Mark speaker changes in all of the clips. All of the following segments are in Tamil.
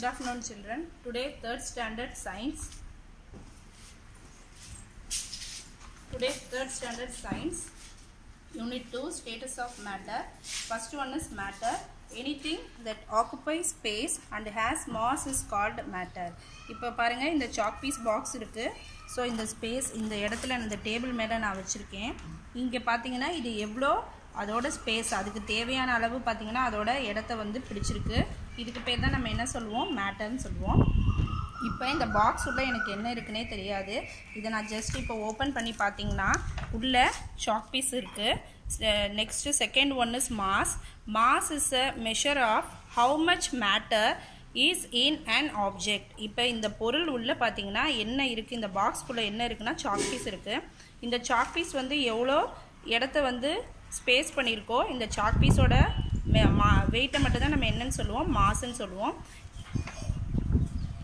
Speaker 1: Good afternoon, children. Today, third standard science. Today, third standard science. Unit 2, status of matter. First one is matter. Anything that occupies space and has mass is called matter. இப்போ பாருங்க இந்த சாக் பீஸ் பாக்ஸ் இருக்கு ஸோ இந்த ஸ்பேஸ் இந்த இடத்துல இந்த டேபிள் மேலே நான் வச்சுருக்கேன் இங்கே பார்த்தீங்கன்னா இது எவ்வளோ அதோட ஸ்பேஸ் அதுக்கு தேவையான அளவு பார்த்தீங்கன்னா அதோட இடத்த வந்து பிடிச்சிருக்கு இதுக்கு பேர் தான் நம்ம என்ன சொல்லுவோம்? மேட்டர்னு சொல்லுவோம். இப்போ இந்த பாக்ஸ் உள்ளே எனக்கு என்ன இருக்குன்னே தெரியாது. இதை நான் ஜஸ்ட் இப்போ ஓப்பன் பண்ணி பார்த்தீங்கன்னா உள்ளே சாக் பீஸ் இருக்குது next second one is mass mass is a measure of how much matter is in and object இப்போ இந்த பொருள் உள்ளே பார்த்தீங்கன்னா என்ன இருக்குது இந்த பாக்ஸ்க்குள்ளே என்ன இருக்குன்னா சாக் பீஸ் இருக்குது இந்த சாக் பீஸ் வந்து எவ்வளோ இடத்த வந்து ஸ்பேஸ் பண்ணியிருக்கோ இந்த சாக் பீஸோட வெயிட்டை மட்டும் தான் நம்ம என்னன்னு சொல்லுவோம் மாசுன்னு சொல்லுவோம்.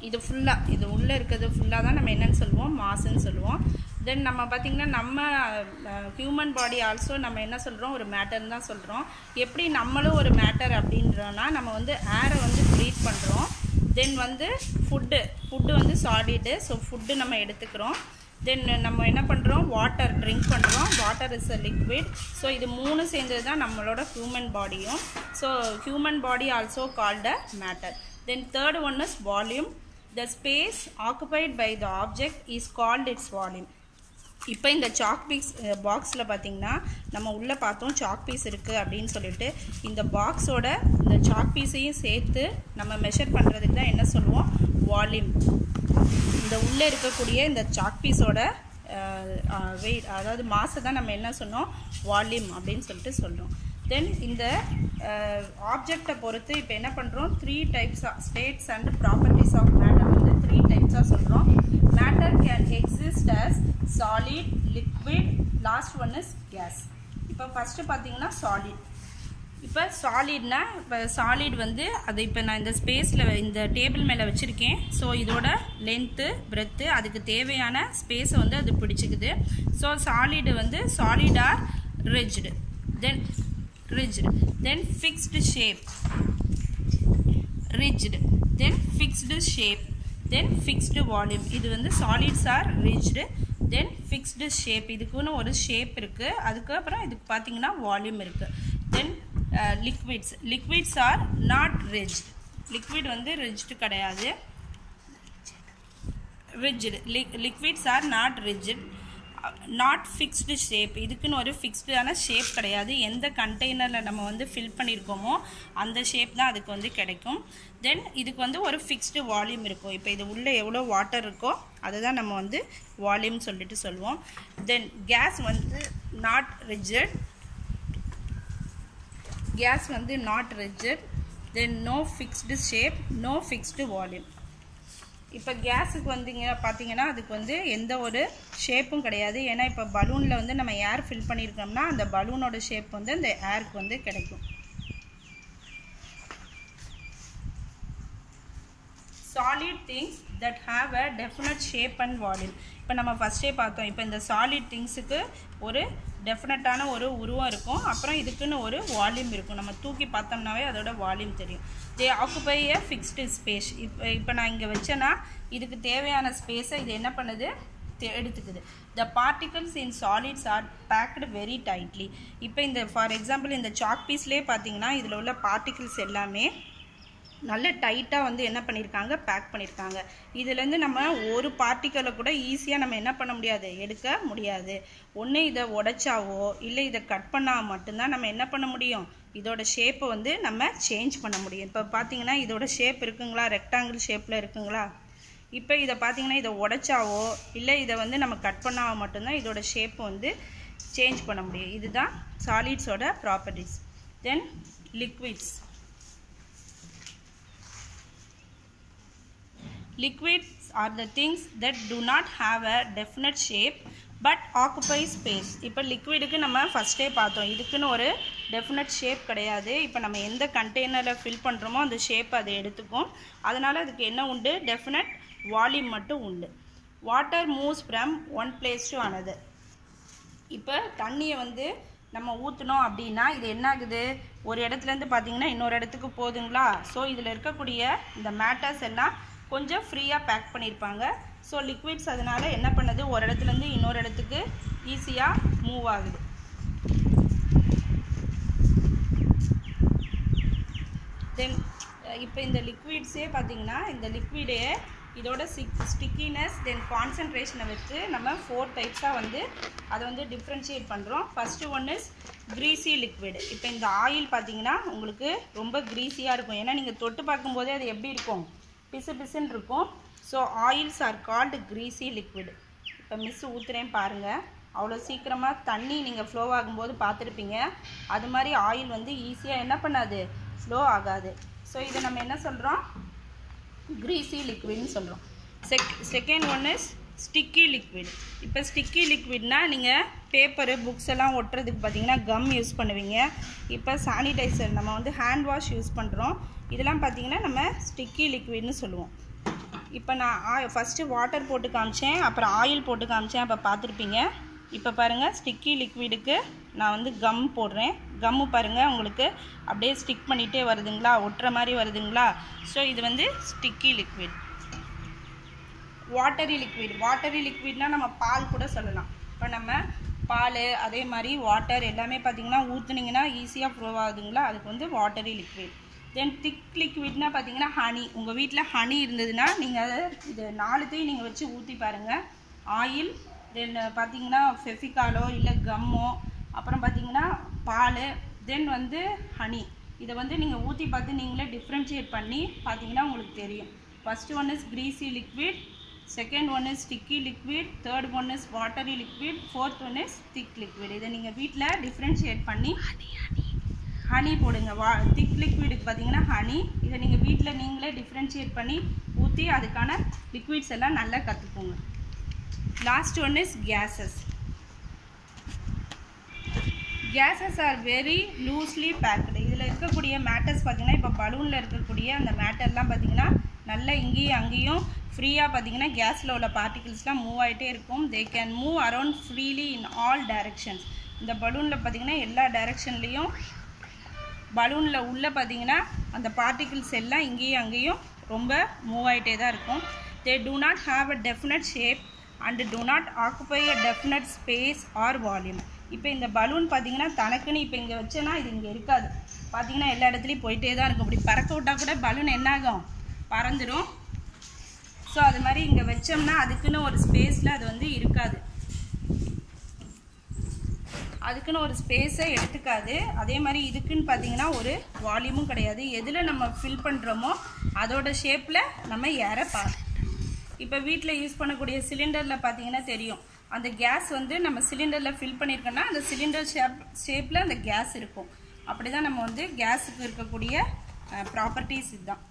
Speaker 1: இது ஃபுல்லாக இது உள்ளே இருக்கிறது ஃபுல்லாக தான் நம்ம என்னன்னு சொல்லுவோம் மாசுன்னு சொல்லுவோம். தென் நம்ம பார்த்திங்கன்னா நம்ம ஹியூமன் பாடி ஆல்சோ நம்ம என்ன சொல்கிறோம் ஒரு மேட்டர்னு தான் சொல்கிறோம் எப்படி நம்மளும் ஒரு மேட்டர் அப்படின்றோன்னா நம்ம வந்து ஏரை வந்து ப்ரீத் பண்ணுறோம் தென் வந்து ஃபுட்டு ஃபுட்டு வந்து சாலிடு ஸோ ஃபுட்டு நம்ம எடுத்துக்கிறோம். தென் uh, நம்ம என்ன பண்ணுறோம் வாட்டர் ட்ரிங்க் பண்ணுறோம் water is a liquid so இது மூணு சேர்ந்தது தான் நம்மளோட ஹியூமன் பாடியும் so human body also called a matter then third one is volume the space occupied by the object is called its volume இப்போ இந்த சாக் பீஸ் uh, பாக்ஸில் பார்த்தீங்கன்னா நம்ம உள்ளே பார்த்தோம் சாக் பீஸ் இருக்குது அப்படின்னு சொல்லிட்டு இந்த பாக்ஸோட இந்த சாக் பீஸையும் சேர்த்து நம்ம மெஷர் பண்ணுறதுக்கு தான் என்ன சொல்லுவோம்? வால்யூம் இந்த உள்ளே இருக்கக்கூடிய இந்த சாக் பீஸோட வெயிட் அதாவது மாசை தான் நம்ம என்ன சொன்னோம்? வால்யூம் அப்படின்னு சொல்லிட்டு சொல்கிறோம் தென் இந்த ஆப்ஜெக்டை பொறுத்து இப்போ என்ன பண்ணுறோம் three types of states and properties of matter வந்து த்ரீ டைப்ஸாக சொல்கிறோம் matter can exist as solid liquid last one is gas இப்போ ஃபஸ்ட்டு பார்த்தீங்கன்னா சாலிட் இப்போ சாலிட்னா இப்போ சாலிட் வந்து அது இப்போ நான் இந்த ஸ்பேஸில் இந்த டேபிள் மேலே வச்சுருக்கேன். ஸோ இதோட லென்த்து பிரெத்து அதுக்கு தேவையான ஸ்பேஸை வந்து அது பிடிச்சிக்குது. ஸோ சாலிடு வந்து solid are rigid then rigid then fixed shape rigid then fixed shape then fixed volume இது வந்து solids are rigid then fixed shape இதுக்குன்னு ஒரு ஷேப் இருக்குது அதுக்கப்புறம் இதுக்கு பார்த்தீங்கன்னா வால்யூம் இருக்குது then liquids liquids are not rigid liquid வந்து ரிஜ்டு கிடையாது. Rigid liquids are not rigid not fixed shape இதுக்குன்னு ஒரு ஃபிக்ஸ்டான ஷேப் கிடையாது. எந்த கண்டெய்னரில் நம்ம வந்து ஃபில் பண்ணியிருக்கோமோ அந்த ஷேப் தான் அதுக்கு வந்து கிடைக்கும். தென் இதுக்கு வந்து ஒரு ஃபிக்ஸ்டு வால்யூம் இருக்கும். இப்போ இது உள்ளே எவ்வளோ வாட்டர் இருக்கோ அதை தான் நம்ம வந்து வால்யூம் சொல்லிட்டு சொல்லுவோம். தென் கேஸ் வந்து நாட் ரிஜிட் கேஸ் வந்து not rigid then no fixed shape no fixed volume இப்போ கேஸுக்கு வந்தீங்க பார்த்தீங்கன்னா அதுக்கு வந்து எந்த ஒரு ஷேப்பும் கிடையாது. ஏன்னா இப்போ பலூனில் வந்து நம்ம ஏர் ஃபில் பண்ணியிருக்கோம்னா அந்த பலூனோட ஷேப் வந்து அந்த ஏருக்கு வந்து கிடைக்கும். Solid things that have a definite shape and volume இப்போ நம்ம ஃபஸ்ட்டே பார்த்தோம். இப்போ இந்த சாலிட் திங்ஸுக்கு ஒரு டெஃபினட்டான ஒரு உருவம் இருக்கும். அப்புறம் இதுக்குன்னு ஒரு வால்யூம் இருக்கும். நம்ம தூக்கி பார்த்தோம்னாவே அதோட வால்யூம் தெரியும். They occupy a fixed space இப்போ இப்போ நான் இங்கே வச்சேன்னா இதுக்கு தேவையான ஸ்பேஸை இது என்ன பண்ணுது? எடுத்துக்குது. The particles in solids are packed very tightly இப்போ இந்த ஃபார் எக்ஸாம்பிள் இந்த சாக் பீஸ்லேயே பார்த்தீங்கன்னா இதில் உள்ள பார்ட்டிகிள்ஸ் எல்லாமே நல்ல டைட்டாக வந்து என்ன பண்ணியிருக்காங்க பேக் பண்ணியிருக்காங்க இதுலேருந்து நம்ம ஒரு பார்ட்டிக்கலை கூட ஈஸியாக நம்ம என்ன பண்ண முடியாது? எடுக்க முடியாது. ஒன்று இதை உடைச்சாவோ இல்லை இதை கட் பண்ணால் மட்டும்தான் நம்ம என்ன பண்ண முடியும்? இதோட ஷேப்பை வந்து நம்ம சேஞ்ச் பண்ண முடியும். இப்போ பார்த்தீங்கன்னா இதோட ஷேப் இருக்குங்களா? ரெக்டாங்கிள் ஷேப்பில் இருக்குங்களா? இப்போ இதை பார்த்தீங்கன்னா இதை உடைச்சாவோ இல்லை இதை வந்து நம்ம கட் பண்ணால் மட்டும்தான் இதோட ஷேப்பை வந்து சேஞ்ச் பண்ண முடியும். இதுதான் சாலிட்ஸோட properties then liquids Liquids are the things that do not have a definite shape but occupy space இப்போ லிக்விடுக்கு நம்ம ஃபஸ்ட்டே பார்த்தோம். இதுக்குன்னு ஒரு டெஃபினட் ஷேப் கிடையாது. இப்போ நம்ம எந்த கண்டெய்னரில் ஃபில் பண்ணுறோமோ அந்த ஷேப் அதை எடுத்துக்கும் அதனால் அதுக்கு என்ன உண்டு? டெஃபினட் வால்யூம் மட்டும் உண்டு. Water moves from one place to another இப்போ தண்ணியை வந்து நம்ம ஊற்றினோம் அப்படின்னா இது என்ன ஆகுது ஒரு இடத்துலேருந்து பார்த்தீங்கன்னா இன்னொரு இடத்துக்கு போகுதுங்களா ஸோ இதில் இருக்கக்கூடிய இந்த மேட்டர்ஸ் எல்லாம் கொஞ்சம் ஃப்ரீயாக பேக் பண்ணியிருப்பாங்க ஸோ லிக்விட்ஸ் அதனால் என்ன பண்ணுது? ஒரு இடத்துலேருந்து இன்னொரு இடத்துக்கு ஈஸியாக மூவ் ஆகுது. தென் இப்போ இந்த லிக்விட்ஸே பார்த்தீங்கன்னா இந்த லிக்விடே இதோட சிக் ஸ்டிக்கினஸ் தென் கான்சன்ட்ரேஷனை வச்சு நம்ம ஃபோர் டைப்ஸாக வந்து அதை வந்து டிஃப்ரென்ஷியேட் பண்ணுறோம் first one is greasy liquid இப்போ இந்த ஆயில் பார்த்தீங்கன்னா உங்களுக்கு ரொம்ப க்ரீஸியாக இருக்கும். ஏன்னா நீங்கள் தொட்டு பார்க்கும்போதே அது எப்படி இருக்கும்? பிசு பிசுன்னு இருக்கும். So oils are called greasy liquid இப்போ மிஸ் ஊற்றுறேன் பாருங்கள் அவ்வளோ சீக்கிரமாக தண்ணி நீங்கள் ஃப்ளோ ஆகும்போது பார்த்துருப்பீங்க. அது மாதிரி ஆயில் வந்து ஈஸியாக என்ன பண்ணாது? ஃப்ளோ ஆகாது. ஸோ இதை நம்ம என்ன சொல்கிறோம் க்ரீஸி லிக்விட்னு சொல்கிறோம் check second one is sticky liquid இப்போ ஸ்டிக்கி லிக்விட்னா நீங்கள் பேப்பரு புக்ஸ் எல்லாம் ஒட்டுறதுக்கு பார்த்தீங்கன்னா கம் யூஸ் பண்ணுவீங்க. இப்போ சானிடைசர் நம்ம வந்து ஹேண்ட் வாஷ் யூஸ் பண்ணுறோம் இதெல்லாம் பார்த்தீங்கன்னா நம்ம ஸ்டிக்கி லிக்விட்னு சொல்லுவோம். இப்போ நான் ஆ ஃபஸ்ட்டு வாட்டர் போட்டு காமிச்சேன் அப்புறம் ஆயில் போட்டு காமிச்சேன் அப்போ பார்த்துருப்பீங்க இப்போ பாருங்கள் ஸ்டிக்கி லிக்விடுக்கு நான் வந்து கம் போடுறேன். கம்மு பாருங்கள் உங்களுக்கு அப்படியே ஸ்டிக் பண்ணிகிட்டே வருதுங்களா? ஒட்டுற மாதிரி வருதுங்களா? ஸோ இது வந்து sticky liquid watery liquid watery லிக்விட்னா நம்ம பால் கூட சொல்லலாம். இப்போ நம்ம பால் அதே மாதிரி வாட்டர் எல்லாமே பார்த்தீங்கன்னா ஊற்றுனீங்கன்னா ஈஸியாக ப்ரூவ் ஆகுதுங்களா? அதுக்கு வந்து வாட்டரி லிக்விட் தென் திக் லிக்விட்னால் பார்த்தீங்கன்னா ஹனி உங்கள் வீட்டில் ஹனி இருந்ததுன்னா நீங்கள் அதை இது நாலுத்தையும் நீங்கள் வச்சு ஊற்றி பாருங்கள் ஆயில் தென் பார்த்தீங்கன்னா ஃபெஃபிகாலோ இல்லை கம்மோ அப்புறம் பார்த்தீங்கன்னா பால் தென் வந்து ஹனி இதை வந்து நீங்கள் ஊற்றி பார்த்து நீங்களே டிஃப்ரென்ஷியேட் பண்ணி பார்த்தீங்கன்னா உங்களுக்கு தெரியும். First one is greasy liquid second one is sticky liquid third one is watery liquid fourth one is thick liquid இதை நீங்கள் வீட்டில் டிஃப்ரென்ஷியேட் பண்ணி ஹனி போடுங்க. வா திக் லிக்விடுக்கு பார்த்தீங்கன்னா ஹனி இதை நீங்கள் வீட்டில் நீங்களே டிஃப்ரென்ஷியேட் பண்ணி ஊற்றி அதுக்கான லிக்விட்ஸ் எல்லாம் நல்லா கற்றுக்கோங்க last one is gases gases are very loosely packed இதில் இருக்கக்கூடிய மேட்டர்ஸ் பார்த்தீங்கன்னா இப்போ பலூனில் இருக்கக்கூடிய அந்த மேட்டர்லாம் பார்த்தீங்கன்னா நல்லா இங்கேயும் அங்கேயும் ஃப்ரீயாக பார்த்தீங்கன்னா கேஸில் உள்ள பார்ட்டிகிள்ஸ்லாம் மூவ் ஆகிட்டே இருக்கும். They can move around freely in all directions இந்த பலூனில் பார்த்தீங்கன்னா எல்லா டைரக்ஷன்லேயும் பலூனில் உள்ளே பார்த்தீங்கன்னா அந்த பார்ட்டிகிள்ஸ் எல்லாம் இங்கேயும் அங்கேயும் ரொம்ப மூவ் ஆகிட்டே தான் இருக்கும். They do not have a definite shape and do not occupy a definite space or volume இப்போ இந்த பலூன் பார்த்தீங்கன்னா தனக்குன்னு இப்போ இங்கே வச்சேன்னா இது இங்கே இருக்காது. பார்த்தீங்கன்னா எல்லா இடத்துலையும் போயிட்டே தான் இருக்கும். இப்படி பறக்க விட்டால் கூட பலூன் என்னாகும்? பறந்துடும் ஸோ அது மாதிரி இங்கே வச்சோம்னா அதுக்குன்னு ஒரு ஸ்பேஸில் அது வந்து இருக்காது. அதுக்குன்னு ஒரு ஸ்பேஸை எடுத்துக்காது. அதே மாதிரி இதுக்குன்னு பார்த்தீங்கன்னா ஒரு வால்யூமும் கிடையாது. எதில் நம்ம ஃபில் பண்ணுறோமோ அதோட ஷேப்பில் நம்ம ஏற பா இப்போ வீட்டில் யூஸ் பண்ணக்கூடிய சிலிண்டரில் பார்த்தீங்கன்னா தெரியும். அந்த கேஸ் வந்து நம்ம சிலிண்டரில் ஃபில் பண்ணியிருக்கோன்னா அந்த சிலிண்டர் ஷேப் ஷேப்பில் அந்த கேஸ் இருக்கும். அப்படி தான் நம்ம வந்து கேஸுக்கு இருக்கக்கூடிய ப்ராப்பர்ட்டிஸ் இதுதான்.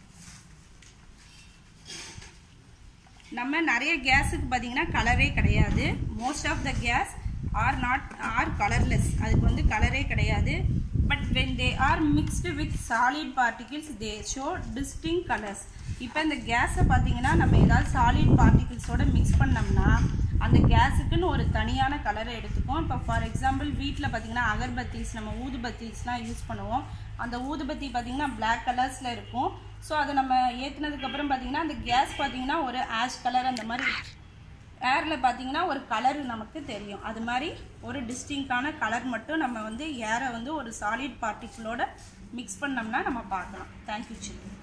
Speaker 1: நம்ம நிறைய கேஸுக்கு பார்த்தீங்கன்னா கலரே கிடையாது. Most of the gas are not are colourless அதுக்கு வந்து கலரே கிடையாது. But when they are mixed with solid particles they show distinct colours இப்போ இந்த கேஸை பார்த்தீங்கன்னா நம்ம ஏதாவது சாலிட் பார்ட்டிகிள்ஸோட மிக்ஸ் பண்ணோம்னா அந்த கேஸுக்குன்னு ஒரு தனியான கலரை எடுத்துக்கும் இப்போ ஃபார் எக்ஸாம்பிள் வீட்டில் பார்த்தீங்கன்னா அகர்பத்தீஸ் நம்ம ஊதுபத்தீஸ்லாம் யூஸ் பண்ணுவோம். அந்த ஊதுபத்தி பார்த்தீங்கன்னா பிளாக் கலர்ஸில் இருக்கும். ஸோ அதை நம்ம ஏற்றுனதுக்கப்புறம் பார்த்தீங்கன்னா அந்த கேஸ் பார்த்தீங்கன்னா ஒரு ஆஷ் கலர் அந்த மாதிரி ஏரில் பார்த்தீங்கன்னா ஒரு கலர் நமக்கு தெரியும். அது மாதிரி ஒரு டிஸ்டிங்கான கலர் மட்டும் நம்ம வந்து ஏரை வந்து ஒரு சாலிட் பார்ட்டிக்கிளோட மிக்ஸ் பண்ணோம்னா நம்ம பார்க்கலாம். Thank you children